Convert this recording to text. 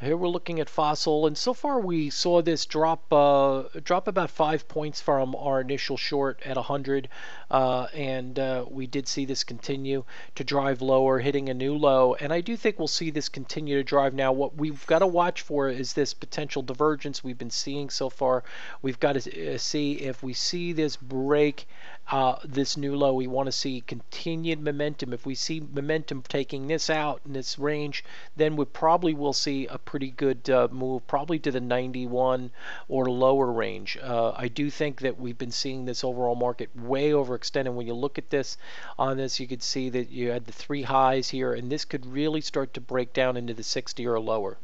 Here we're looking at Fossil, and so far we saw this drop uh, drop about five points from our initial short at 100, uh, and uh, we did see this continue to drive lower, hitting a new low. And I do think we'll see this continue to drive now. What we've got to watch for is this potential divergence we've been seeing so far. We've got to uh, see if we see this break uh, this new low. We want to see continued momentum. If we see momentum taking this out in this range, then we probably will see a pretty good uh, move, probably to the 91 or lower range. Uh, I do think that we've been seeing this overall market way overextended. When you look at this on this, you could see that you had the three highs here, and this could really start to break down into the 60 or lower.